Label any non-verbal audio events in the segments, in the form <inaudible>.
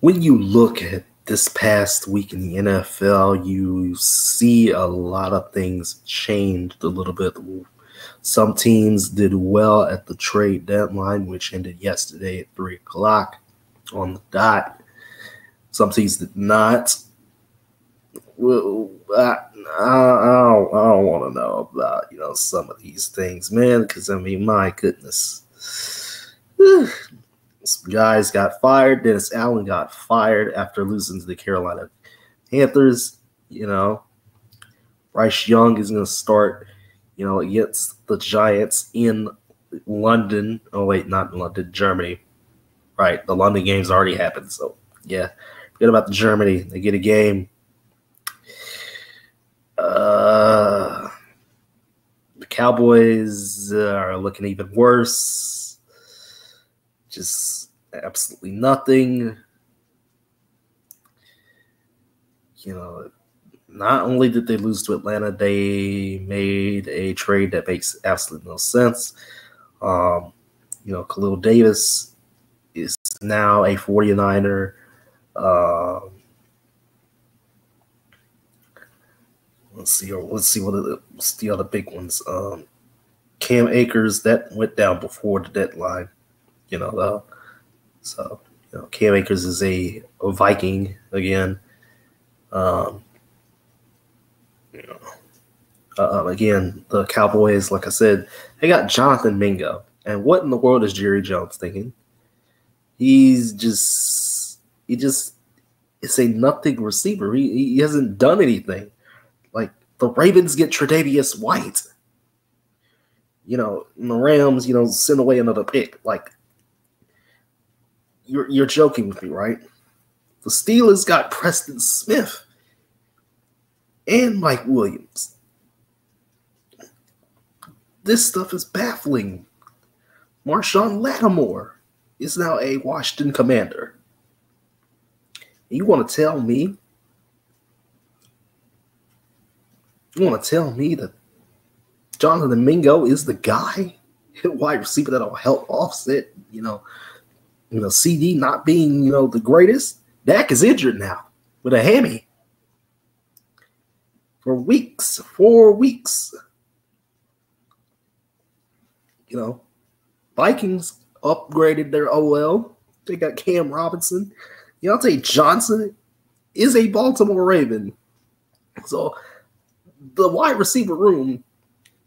when you look at this past week in the NFL, you see a lot of things changed a little bit. Some teams did well at the trade deadline, which ended yesterday at three o'clock on the dot. Some teams did not. Well, I, I, don't, I don't want to know about you know some of these things, man. Because I mean, my goodness, guys got fired. Dennis Allen got fired after losing to the Carolina Panthers. You know, Bryce Young is going to start, you know, against the Giants in London. Oh wait, not in London, Germany. Right, the London games already happened. So yeah, forget about the Germany. They get a game uh, the Cowboys are looking even worse. Just absolutely nothing. You know, not only did they lose to Atlanta, they made a trade that makes absolutely no sense. Um, you know, Khalil Davis is now a 49er. Um, Let's see. Let's see what the, what's the other big ones. Um, Cam Akers that went down before the deadline. You know, uh, so you know, Cam Akers is a, a Viking again. Um, you know, uh, um, again, the Cowboys, like I said, they got Jonathan Mingo. And what in the world is Jerry Jones thinking? He's just, he just, it's a nothing receiver. He, he hasn't done anything. Like the Ravens get Tre'Davious White. You know, the Rams, you know, send away another pick. Like you're you're joking with me, right? The Steelers got Preston Smith and Mike Williams. This stuff is baffling. Marshon Lattimore is now a Washington commander. You want to tell me You want to tell me that Jonathan Mingo is the guy, <laughs> wide receiver that'll help offset, you know, you know, CD not being, you know, the greatest. Dak is injured now with a hammy for weeks, four weeks. You know, Vikings upgraded their OL. They got Cam Robinson. Diontae Johnson is a Baltimore Raven. So the wide receiver room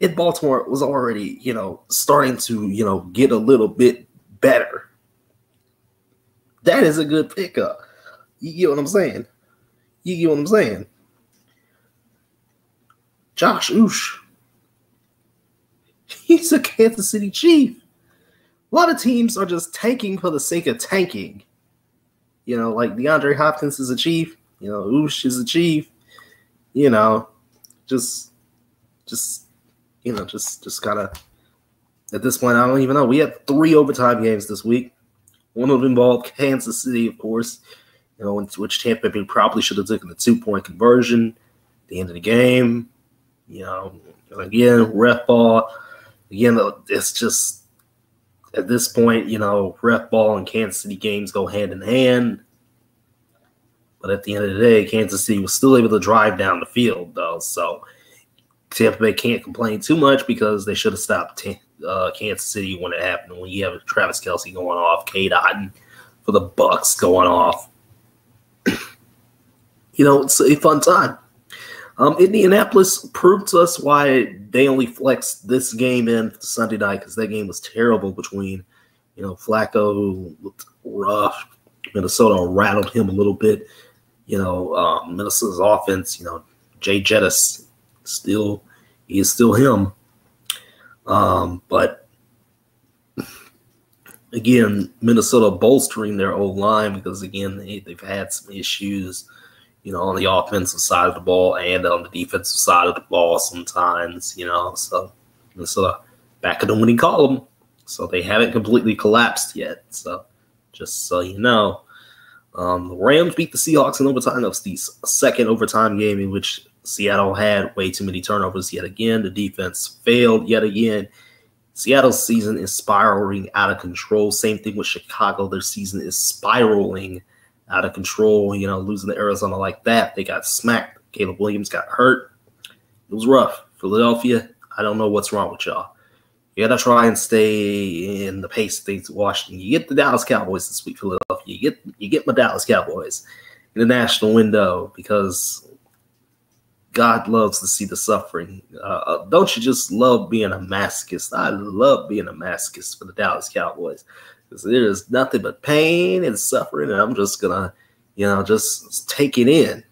in Baltimore was already, you know, starting to, you know, get a little bit better. That is a good pickup. You get what I'm saying? You get what I'm saying? Josh Uche. <laughs> He's a Kansas City Chief. A lot of teams are just tanking for the sake of tanking. You know, like DeAndre Hopkins is a chief. You know, Uche is a chief. You know, just just you know just just of at this point I don't even know. We had three overtime games this week. One of them involved Kansas City, of course. You know, which Tampa Bay probably should have taken the two point conversion at the end of the game. You know, again, ref ball. Again, it's just at this point, you know, ref ball and Kansas City games go hand in hand. But at the end of the day, Kansas City was still able to drive down the field, though. So Tampa Bay can't complain too much because they should have stopped uh, Kansas City when it happened. When you have Travis Kelce going off, Cade Otton for the Bucks going off, <clears throat> you know, it's a fun time. Um, Indianapolis proved to us why they only flexed this game in Sunday night because that game was terrible between, you know, Flacco looked rough. Minnesota rattled him a little bit you know, um, Minnesota's offense, you know, Jay Jettis still he is still him. Um, but again, Minnesota bolstering their old line because again they, they've had some issues, you know, on the offensive side of the ball and on the defensive side of the ball sometimes, you know. So Minnesota back in the winning column. So they haven't completely collapsed yet. So just so you know. Um, the Rams beat the Seahawks in overtime. That was the second overtime game in which Seattle had way too many turnovers yet again. The defense failed yet again. Seattle's season is spiraling out of control. Same thing with Chicago. Their season is spiraling out of control, you know, losing to Arizona like that. They got smacked. Caleb Williams got hurt. It was rough. Philadelphia, I don't know what's wrong with y'all. You gotta try and stay in the pace of things. Washington. You get the Dallas Cowboys this week, Philadelphia. You get you get my Dallas Cowboys in the national window because God loves to see the suffering. Uh, uh, don't you just love being a masochist? I love being a masochist for the Dallas Cowboys because there is nothing but pain and suffering, and I'm just gonna, you know, just take it in.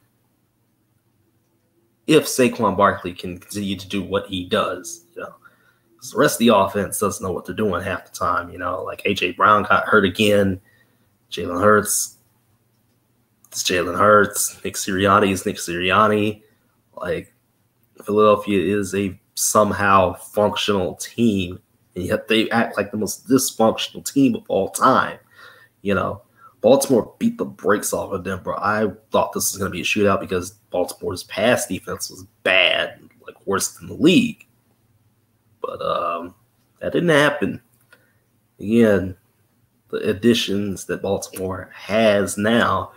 If Saquon Barkley can continue to do what he does, you know, the rest of the offense doesn't know what they're doing half the time. You know, like AJ Brown got hurt again, Jalen Hurts. It's Jalen Hurts. Nick Sirianni is Nick Sirianni. Like Philadelphia is a somehow functional team, and yet they act like the most dysfunctional team of all time. You know, Baltimore beat the brakes off of Denver. I thought this was going to be a shootout because Baltimore's pass defense was bad, like worse than the league. But um, that didn't happen. Again, the additions that Baltimore has now,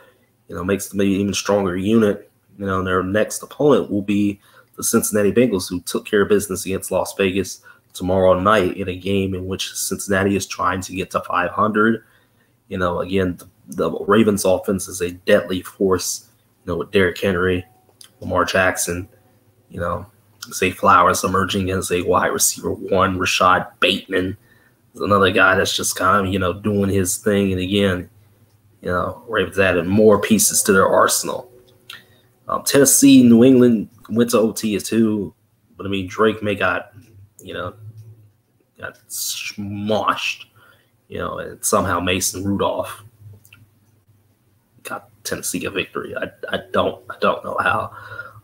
you know, makes them an even stronger unit you know, their next opponent will be the Cincinnati Bengals, who took care of business against Las Vegas tomorrow night in a game in which Cincinnati is trying to get to 500. You know, again, the, the Ravens offense is a deadly force, you know, with Derrick Henry, Lamar Jackson, you know, Zay Flowers emerging as a wide receiver one, Rashod Bateman another guy that's just kind of, you know, doing his thing. And again, you know, Ravens added more pieces to their arsenal. Um, Tennessee, New England went to OT as two, but I mean Drake Maye got, you know, got smoshed, you know, and somehow Mason Rudolph got Tennessee a victory. I, I don't I don't know how.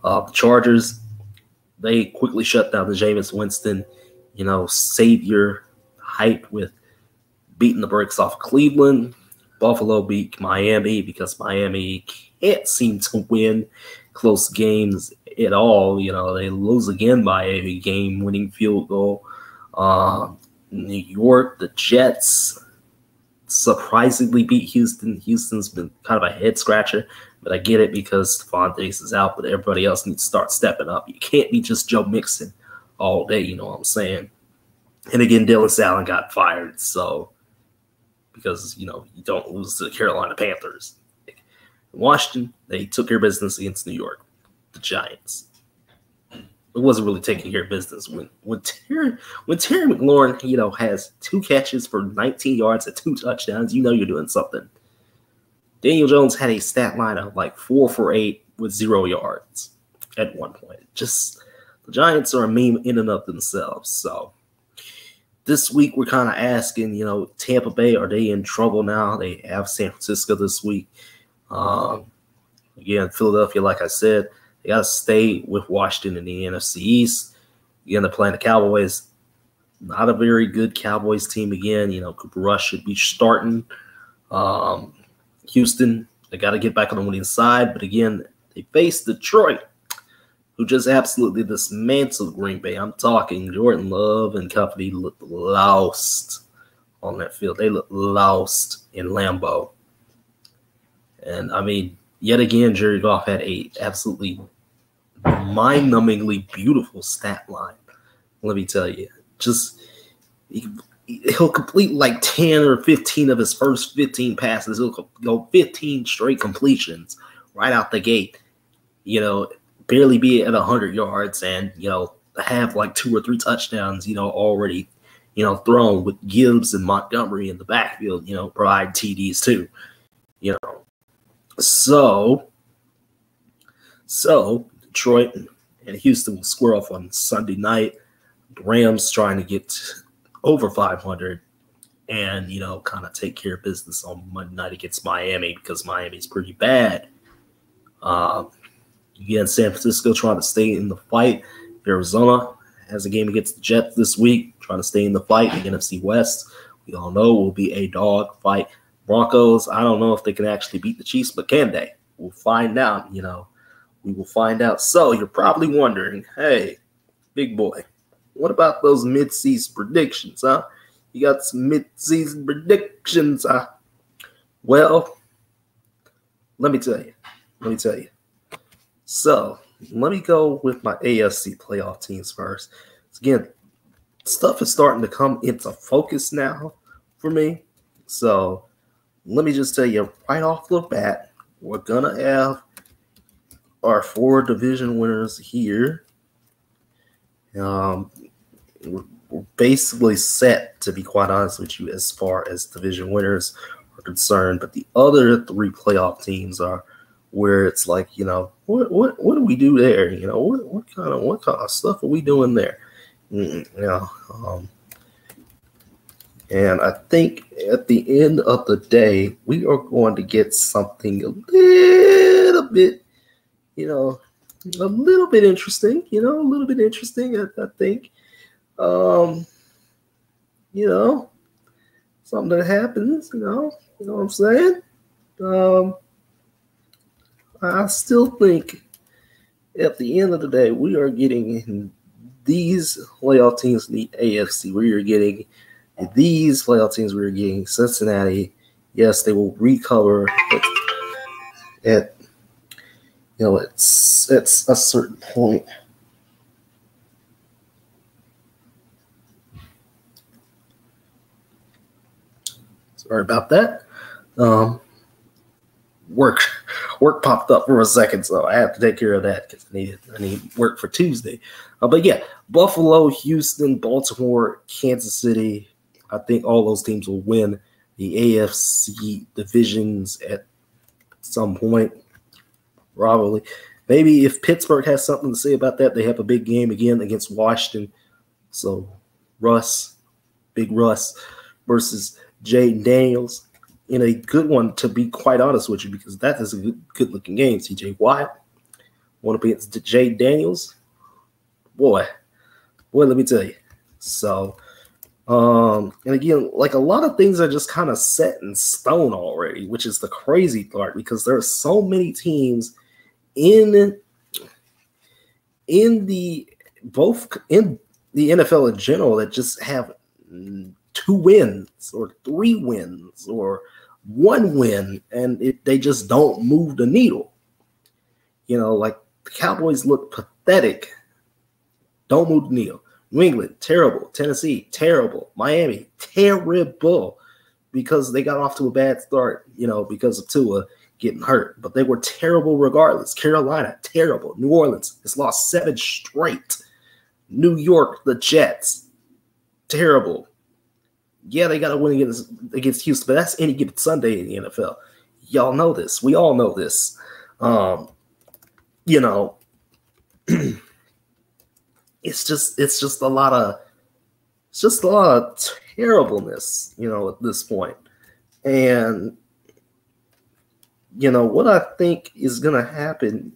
Uh, the Chargers they quickly shut down the Jameis Winston, you know, savior hype with beating the brakes off Cleveland. Buffalo beat Miami because Miami can't seem to win close games at all. You know, they lose again by a game winning field goal. Uh, New York, the Jets surprisingly beat Houston. Houston's been kind of a head scratcher, but I get it because Stefon Diggs is out, but everybody else needs to start stepping up. You can't be just Joe Mixon all day, you know what I'm saying? And again, Dennis Allen got fired, so because you know you don't lose to the Carolina Panthers. Washington, they took care of business against New York, the Giants. It wasn't really taking care of business when when Terry when Terry McLaurin, you know, has two catches for 19 yards and two touchdowns, you know you're doing something. Daniel Jones had a stat line of like four for eight with zero yards at one point. Just the Giants are a meme in and of themselves. So this week we're kind of asking, you know, Tampa Bay, are they in trouble now? They have San Francisco this week. Um, again, Philadelphia, like I said, they got to stay with Washington in the NFC East. Again, they're playing the Cowboys. Not a very good Cowboys team again. You know, Cooper Rush should be starting. Um, Houston, they got to get back on the winning side. But again, they face Detroit who just absolutely dismantled Green Bay. I'm talking Jordan Love and company looked lost on that field. They looked lost in Lambeau. And I mean, yet again, Jared Goff had a absolutely mind-numbingly beautiful stat line. Let me tell you, just he, he'll complete like 10 or 15 of his first 15 passes. He'll go 15 straight completions right out the gate. You know, barely be at 100 yards and, you know, have like two or three touchdowns, you know, already, you know, thrown with Gibbs and Montgomery in the backfield, you know, provide TDs too, you know. So, so Detroit and Houston will square off on Sunday night. The Rams trying to get over 500 and, you know, kind of take care of business on Monday night against Miami because Miami's pretty bad. Um, Again, San Francisco trying to stay in the fight. Arizona has a game against the Jets this week, trying to stay in the fight. The NFC West, we all know, will be a dog fight. Broncos, I don't know if they can actually beat the Chiefs, but can they? We'll find out. You know, we will find out. So you're probably wondering, hey, big boy, what about those mid-season predictions, huh? You got some mid-season predictions, huh? Well, let me tell you. Let me tell you. So let me go with my AFC playoff teams first. Again, stuff is starting to come into focus now for me. So let me just tell you right off the bat, we're gonna have our four division winners here. Um, we're, we're basically set to be quite honest with you as far as division winners are concerned, but the other three playoff teams are where it's like, you know, what what what do we do there? You know, what what kind of what kind of stuff are we doing there? You know, um, and I think at the end of the day, we are going to get something a little bit, you know, a little bit interesting. You know, a little bit interesting. I, I think, um, you know, something that happens. You know, you know what I'm saying. Um, I still think at the end of the day, we are getting these playoff teams in the AFC. We are getting these playoff teams. We are getting Cincinnati. Yes, they will recover at, at you know it's it's a certain point. Sorry about that. Um, work work popped up for a second, so I have to take care of that because I need I need work for Tuesday. Uh, but yeah, Buffalo, Houston, Baltimore, Kansas City. I think all those teams will win the AFC divisions at some point. Probably, maybe if Pittsburgh has something to say about that, they have a big game again against Washington. So Russ, Big Russ versus Jayden Daniels in a good one, to be quite honest with you, because that is a good, good looking game. TJ Watt, to be against Jay Daniels, boy, boy, let me tell you. So, um, and again, like a lot of things are just kind of set in stone already, which is the crazy part because there are so many teams in in the both in the NFL in general that just have two wins or three wins or one win and it, they just don't move the needle. You know, like the Cowboys look pathetic. Don't move the needle. New England, terrible. Tennessee, terrible. Miami, terrible because they got off to a bad start, you know, because of Tua getting hurt. But they were terrible regardless. Carolina, terrible. New Orleans has lost seven straight. New York, the Jets, terrible yeah, they got to win against against Houston, but that's any given Sunday in the NFL. Y'all know this. We all know this. Um, you know, <clears throat> it's just it's just a lot of it's just a lot of terribleness, you know, at this point. And you know what I think is going to happen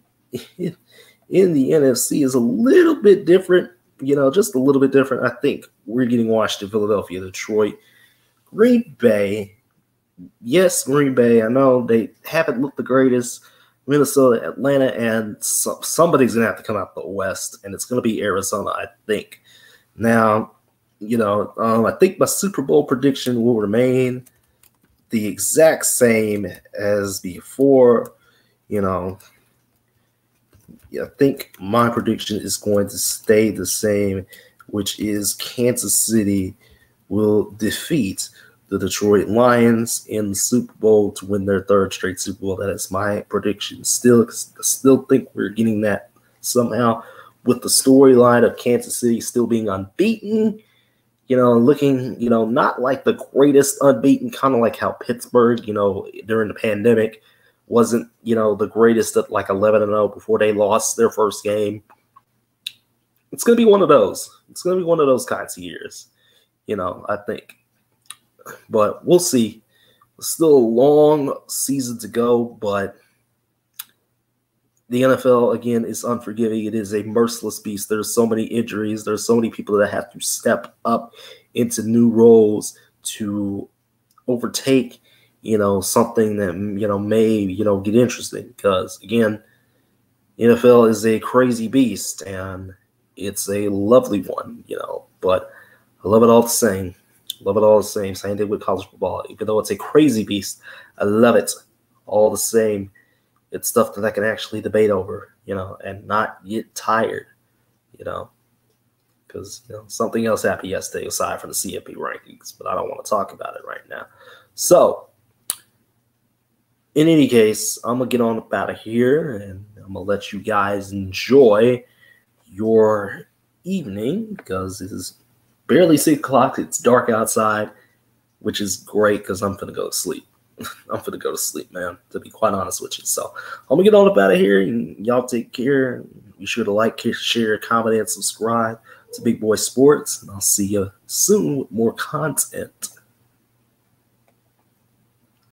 in, <laughs> in the NFC is a little bit different you know, just a little bit different. I think we're getting Washington Philadelphia, Detroit, Green Bay. Yes, Green Bay. I know they haven't looked the greatest. Minnesota, Atlanta, and so, somebody's gonna have to come out the West, and it's gonna be Arizona, I think. Now, you know, um, I think my Super Bowl prediction will remain the exact same as before. You know, I think my prediction is going to stay the same, which is Kansas City will defeat the Detroit Lions in the Super Bowl to win their third straight Super Bowl. That is my prediction. Still, still think we're getting that somehow with the storyline of Kansas City still being unbeaten. You know, looking, you know, not like the greatest unbeaten, kind of like how Pittsburgh, you know, during the pandemic wasn't, you know, the greatest at like 11 and 0 before they lost their first game. It's going to be one of those. It's going to be one of those kinds of years, you know, I think. But we'll see. Still a long season to go, but the NFL again is unforgiving. It is a merciless beast. There's so many injuries. There's so many people that have to step up into new roles to overtake you know, something that you know may you know get interesting because again, NFL is a crazy beast and it's a lovely one, you know, but I love it all the same. Love it all the same. Same thing with college football. Even though it's a crazy beast, I love it all the same. it's stuff that I can actually debate over, you know, and not get tired, you know, because you know something else happened yesterday aside from the CFP rankings, but I don't want to talk about it right now. So, in any case, I'm gonna get on up out of here, and I'm gonna let you guys enjoy your evening because it is barely six o'clock. It's dark outside, which is great because I'm gonna go to sleep. <laughs> I'm gonna go to sleep, man. To be quite honest with you, so I'm gonna get on up out of here, and y'all take care. Be sure to like, share, comment, and subscribe to Big Boy Sports, and I'll see you soon with more content.